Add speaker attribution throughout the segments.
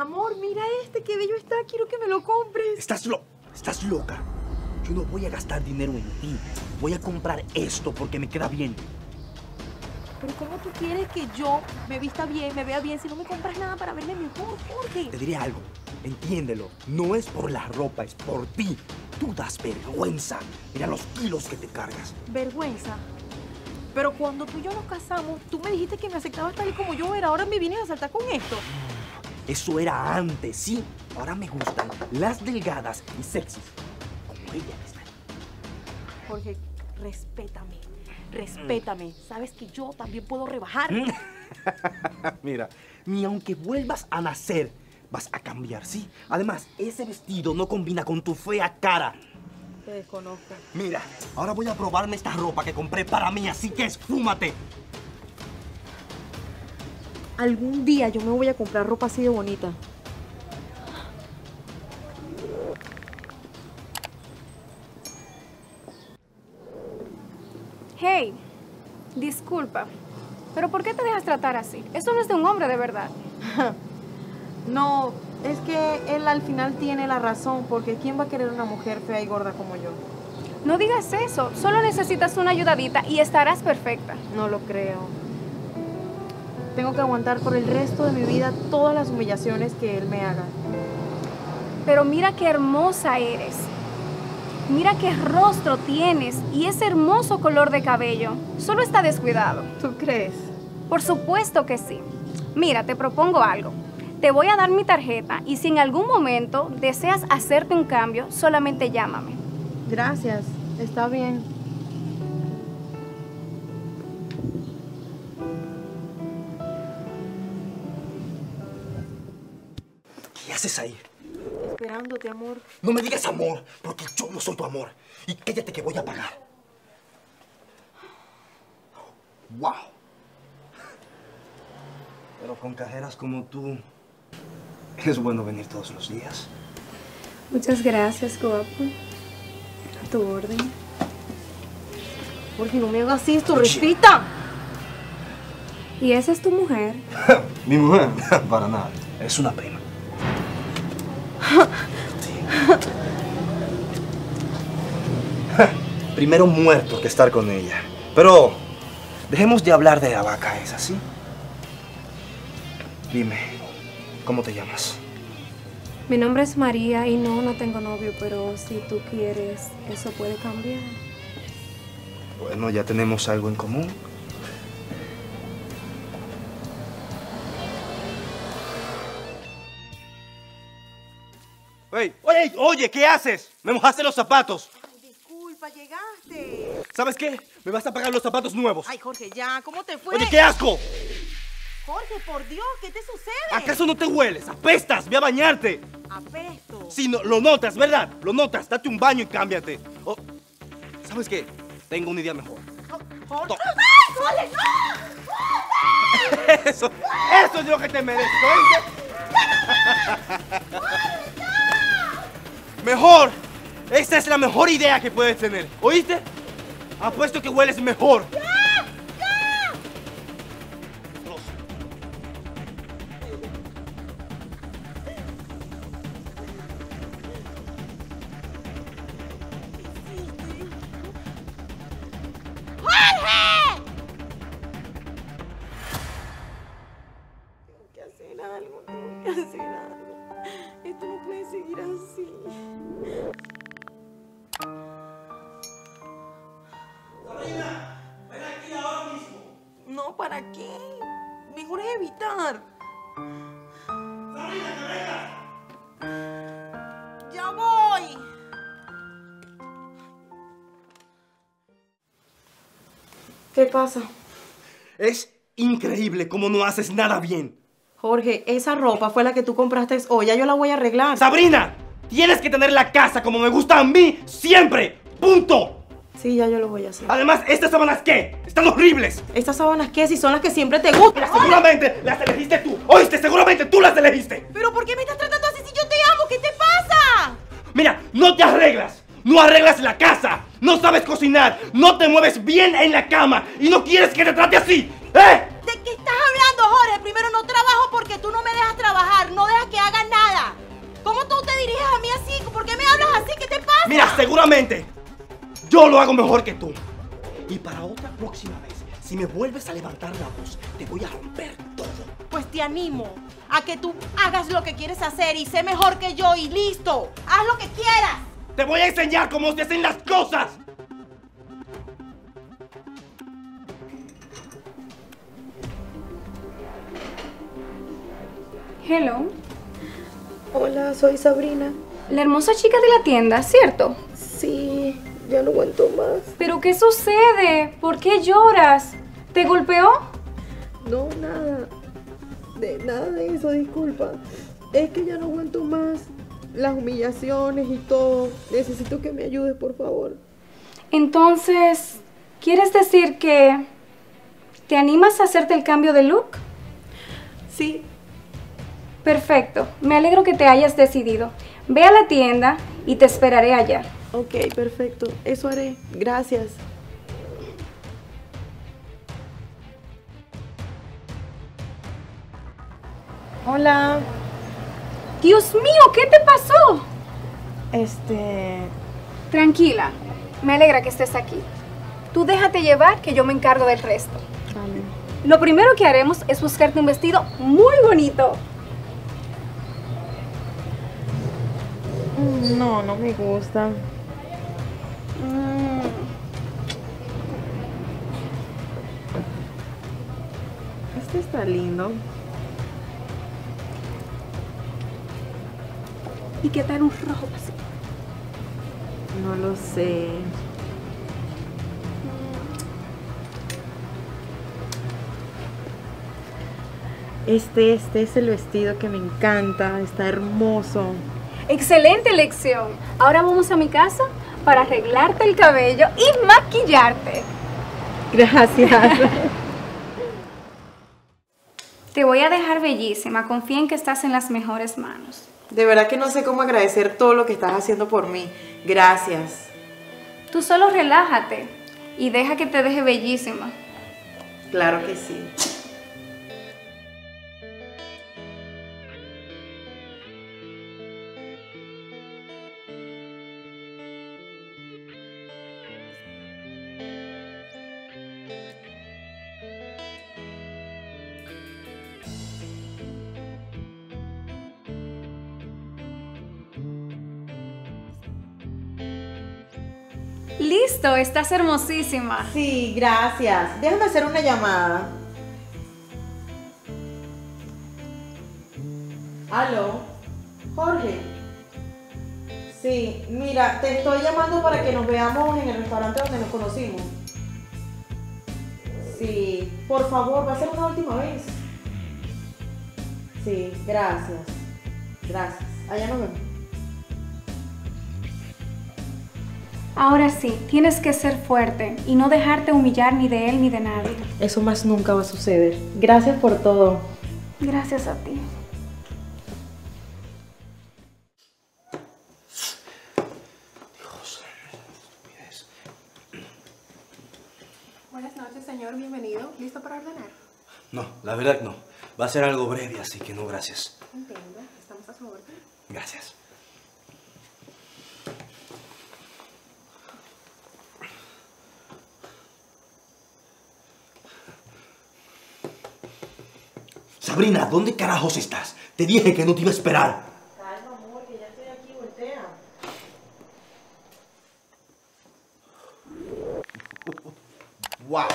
Speaker 1: Amor, mira este, qué bello está, quiero que me lo compres.
Speaker 2: Estás lo... Estás loca. Yo no voy a gastar dinero en ti. Voy a comprar esto porque me queda bien.
Speaker 1: Pero ¿cómo tú quieres que yo me vista bien, me vea bien si no me compras nada para verme mejor, Jorge?
Speaker 2: Te diré algo. Entiéndelo. No es por la ropa, es por ti. Tú das vergüenza. Mira los kilos que te cargas.
Speaker 1: Vergüenza. Pero cuando tú y yo nos casamos, tú me dijiste que me aceptabas tal y como yo era. Ahora me vienes a saltar con esto.
Speaker 2: Eso era antes, ¿sí? Ahora me gustan las delgadas y sexys. Como ella misma.
Speaker 1: Jorge, respétame. Respétame. Sabes que yo también puedo rebajar.
Speaker 2: Mira, ni aunque vuelvas a nacer, vas a cambiar, ¿sí? Además, ese vestido no combina con tu fea cara.
Speaker 1: Te desconozco.
Speaker 2: Mira, ahora voy a probarme esta ropa que compré para mí, así que esfúmate.
Speaker 1: Algún día yo me voy a comprar ropa así de bonita.
Speaker 3: Hey, disculpa, pero ¿por qué te dejas tratar así? Eso no es de un hombre de verdad.
Speaker 1: No, es que él al final tiene la razón, porque ¿quién va a querer una mujer fea y gorda como yo?
Speaker 3: No digas eso, solo necesitas una ayudadita y estarás perfecta.
Speaker 1: No lo creo. Tengo que aguantar por el resto de mi vida todas las humillaciones que él me haga.
Speaker 3: Pero mira qué hermosa eres. Mira qué rostro tienes y ese hermoso color de cabello. Solo está descuidado.
Speaker 1: ¿Tú crees?
Speaker 3: Por supuesto que sí. Mira, te propongo algo. Te voy a dar mi tarjeta y si en algún momento deseas hacerte un cambio, solamente llámame.
Speaker 1: Gracias, está bien.
Speaker 2: Haces ahí?
Speaker 1: Esperándote, amor.
Speaker 2: No me digas amor, porque yo no soy tu amor. Y cállate que voy a pagar. ¡Wow! Pero con cajeras como tú, es bueno venir todos los días.
Speaker 3: Muchas gracias, guapo. A tu orden.
Speaker 1: Jorge, no me hagas esto, respeta.
Speaker 3: ¿Y esa es tu mujer?
Speaker 2: Mi mujer, para nada. Es una prima. Primero muerto que estar con ella. Pero dejemos de hablar de la vaca esa, ¿sí? Dime, ¿cómo te llamas?
Speaker 3: Mi nombre es María y no, no tengo novio, pero si tú quieres, eso puede cambiar.
Speaker 2: Bueno, ya tenemos algo en común. Oye, oye, oye, ¿qué haces? Me mojaste los zapatos.
Speaker 1: Disculpa, llegaste.
Speaker 2: ¿Sabes qué? Me vas a pagar los zapatos nuevos.
Speaker 1: Ay, Jorge, ya, ¿cómo te fue?
Speaker 2: Oye, qué asco.
Speaker 1: Jorge, por Dios, ¿qué te sucede?
Speaker 2: ¿Acaso no te hueles? ¡Apestas! ¡Ve a bañarte!
Speaker 1: Apesto.
Speaker 2: Sí, no, lo notas, ¿verdad? Lo notas. Date un baño y cámbiate. Oh, ¿Sabes qué? Tengo una idea mejor.
Speaker 1: Jorge. ¡Ay, Jorge, no!
Speaker 2: Eso, eso es lo que te mereces, ¿oíste? Mejor. Esa es la mejor idea que puedes tener, ¿oíste? Apuesto que hueles mejor.
Speaker 1: ¿Qué pasa?
Speaker 2: Es increíble cómo no haces nada bien.
Speaker 1: Jorge, esa ropa fue la que tú compraste hoy. Ya yo la voy a arreglar.
Speaker 2: Sabrina, tienes que tener la casa como me gusta a mí siempre. Punto.
Speaker 1: Sí, ya yo lo voy a hacer.
Speaker 2: Además, ¿estas sábanas qué? Están horribles.
Speaker 1: ¿Estas sábanas qué? Si son las que siempre te gustan.
Speaker 2: Pero seguramente las elegiste tú. ¿Oíste? Seguramente tú las elegiste.
Speaker 1: ¿Pero por qué me estás tratando así si yo te amo? ¿Qué te pasa?
Speaker 2: Mira, no te arreglas. No arreglas la casa no sabes cocinar, no te mueves bien en la cama y no quieres que te trate así, ¿eh?
Speaker 1: ¿De qué estás hablando, Jorge? Primero no trabajo porque tú no me dejas trabajar, no dejas que haga nada. ¿Cómo tú te diriges a mí así? ¿Por qué me hablas así? ¿Qué te pasa?
Speaker 2: Mira, seguramente yo lo hago mejor que tú. Y para otra próxima vez, si me vuelves a levantar la voz, te voy a romper todo.
Speaker 1: Pues te animo a que tú hagas lo que quieres hacer y sé mejor que yo y listo. Haz lo que quieras.
Speaker 2: Te voy a enseñar cómo se hacen las cosas.
Speaker 3: Hello.
Speaker 4: Hola, soy Sabrina.
Speaker 3: La hermosa chica de la tienda, ¿cierto?
Speaker 4: Sí, ya no aguanto más.
Speaker 3: ¿Pero qué sucede? ¿Por qué lloras? ¿Te golpeó?
Speaker 4: No, nada. De nada de eso, disculpa. Es que ya no aguanto más. Las humillaciones y todo. Necesito que me ayudes, por favor.
Speaker 3: Entonces, ¿quieres decir que te animas a hacerte el cambio de look?
Speaker 4: Sí,
Speaker 3: Perfecto, me alegro que te hayas decidido. Ve a la tienda y te esperaré allá.
Speaker 4: ok, perfecto. Eso haré. Gracias.
Speaker 1: Hola.
Speaker 3: Dios mío, ¿qué te pasó?
Speaker 1: Este.
Speaker 3: Tranquila, me alegra que estés aquí. Tú déjate llevar que yo me encargo del resto.
Speaker 4: Vale.
Speaker 3: Lo primero que haremos es buscarte un vestido muy bonito.
Speaker 1: No, no me gusta.
Speaker 3: Mm,
Speaker 1: Este está lindo.
Speaker 3: ¿Y qué tal un rojo?
Speaker 1: No lo sé. Este, este es el vestido que me encanta. Está hermoso.
Speaker 3: Excelente elección. Ahora vamos a mi casa para arreglarte el cabello y maquillarte.
Speaker 1: Gracias.
Speaker 3: Te voy a dejar bellísima. Confía en que estás en las mejores manos.
Speaker 1: De verdad que no sé cómo agradecer todo lo que estás haciendo por mí. Gracias.
Speaker 3: Tú solo relájate y deja que te deje bellísima.
Speaker 1: Claro que sí.
Speaker 3: Listo, estás hermosísima.
Speaker 1: Sí, gracias. Déjame hacer una llamada. Aló, Jorge. Sí, mira, te estoy llamando para que nos veamos en el restaurante donde nos conocimos. Sí, por favor, va a ser una última vez. Sí, gracias. Gracias. Allá nos vemos.
Speaker 3: Ahora sí, tienes que ser fuerte y no dejarte humillar ni de él ni de nadie.
Speaker 1: Eso más nunca va a suceder. Gracias por todo.
Speaker 3: Gracias a ti.
Speaker 5: Buenas noches, señor. Bienvenido. ¿Listo para ordenar?
Speaker 2: No, la verdad no. Va a ser algo breve, así que no, gracias.
Speaker 5: Entiendo. Estamos a su orden.
Speaker 2: Gracias. Sabrina, ¿dónde carajos estás? Te dije que no te iba a esperar.
Speaker 1: Calma, amor, que ya estoy aquí, voltea.
Speaker 2: ¡Wow!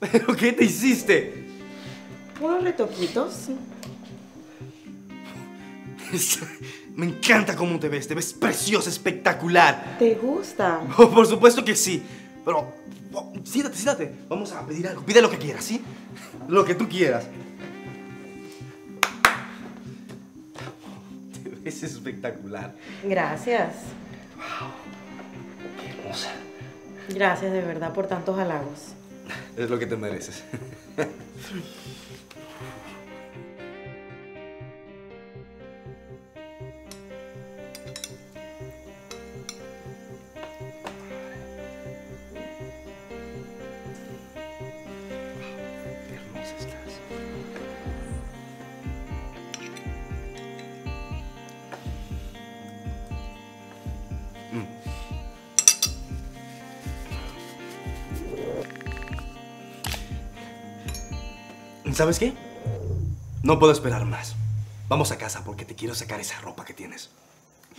Speaker 2: ¿Pero qué te hiciste?
Speaker 1: ¿Puros retoquitos?
Speaker 2: Me encanta cómo te ves, te ves preciosa, espectacular.
Speaker 1: ¿Te gusta?
Speaker 2: Oh, por supuesto que sí. Pero, oh, siéntate, siéntate. Vamos a pedir algo. Pide lo que quieras, ¿sí? Lo que tú quieras. Ves espectacular.
Speaker 1: Gracias.
Speaker 2: Qué hermosa.
Speaker 1: Gracias de verdad por tantos halagos.
Speaker 2: Es lo que te mereces. ¿Sabes qué? No puedo esperar más. Vamos a casa porque te quiero sacar esa ropa que tienes.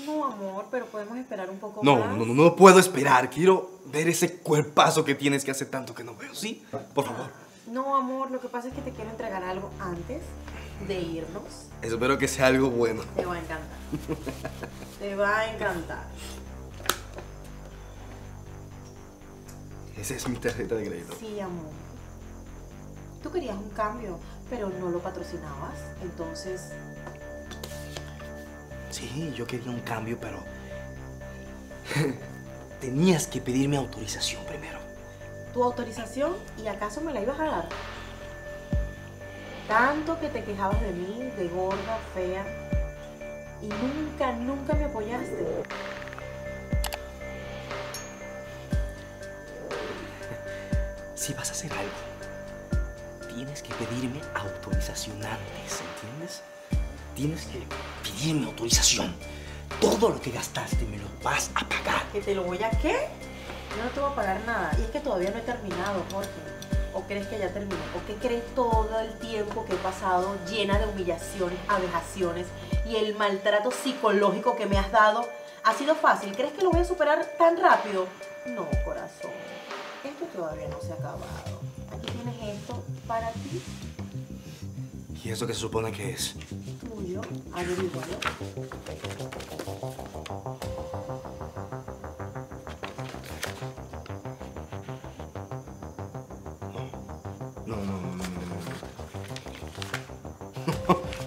Speaker 1: No, amor, pero podemos esperar un poco
Speaker 2: No,
Speaker 1: más.
Speaker 2: no, no, no puedo esperar. Quiero ver ese cuerpazo que tienes que hace tanto que no veo. ¿Sí? Por favor.
Speaker 1: No, amor, lo que pasa es que te quiero entregar algo antes de irnos.
Speaker 2: Espero que sea algo bueno.
Speaker 1: Te va a encantar. te va a encantar.
Speaker 2: Esa es mi tarjeta de crédito.
Speaker 1: Sí, amor. Tú querías un cambio, pero no lo patrocinabas. Entonces,
Speaker 2: Sí, yo quería un cambio, pero... Tenías que pedirme autorización primero.
Speaker 1: tu autorización y acaso me la ibas a dar. Tanto que te quejabas de mí, de gorda, fea, y nunca, nunca me apoyaste.
Speaker 2: Si vas a hacer algo, tienes que pedirme autorización antes, ¿entiendes? Tienes que pedirme autorización. Todo lo que gastaste me lo vas a pagar.
Speaker 1: ¿Que te lo voy a qué? Yo no te voy a pagar nada. Y es que todavía no he terminado, Jorge. ¿O crees que ya terminé? ¿O qué crees todo el tiempo que he pasado llena de humillaciones, abejaciones y el maltrato psicológico que me has dado? ¿Ha sido fácil? ¿Crees que lo voy a superar tan rápido? No, corazón. Esto todavía no se ha acabado. Aquí tienes esto para ti,
Speaker 2: ¿Y eso que se supone que es?
Speaker 1: tuyo. Averígualo.
Speaker 2: No, no, no, no.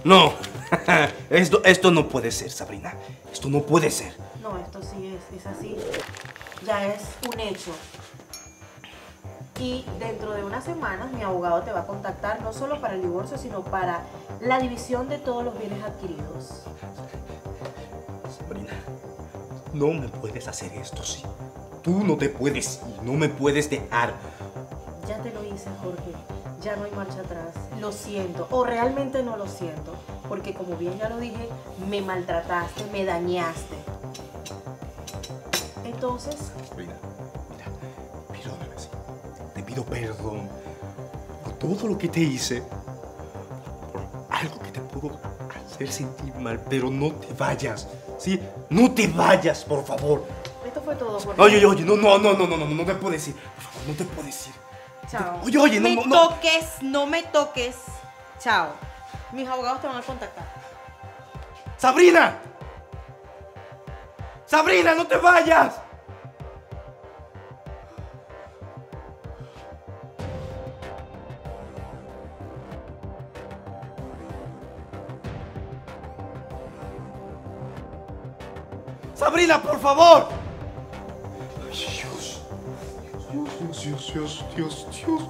Speaker 2: No. No. Esto, esto no puede ser, Sabrina. Esto no puede ser.
Speaker 1: No, esto sí es, es así. Ya es un hecho. Y dentro de unas semanas mi abogado te va a contactar no solo para el divorcio, sino para la división de todos los bienes adquiridos.
Speaker 2: Sabrina, no me puedes hacer esto, sí. Tú no te puedes ir, no me puedes dejar.
Speaker 1: Ya te lo hice, Jorge. Ya no hay marcha atrás. Lo siento. O realmente no lo siento. Porque como bien ya lo dije, me maltrataste, me dañaste. Entonces,
Speaker 2: Sabrina, pido perdón por todo lo que te hice. Por algo que te pudo hacer sentir mal, pero no te vayas, ¿sí? No te vayas, por favor.
Speaker 1: esto fue todo, Jorge.
Speaker 2: Oye, oye, oye, no, no, no, no, no, no, no te puedes ir. Por favor, no te puedes ir.
Speaker 1: Chao.
Speaker 2: Oye, oye, no,
Speaker 1: me
Speaker 2: no, no.
Speaker 1: toques, no me toques. Chao. Mis abogados te van a contactar.
Speaker 2: ¡Sabrina! ¡Sabrina, no te vayas! ¡Sabrina, por favor! Dios. Dios, Dios, Dios, Dios, Dios, Dios.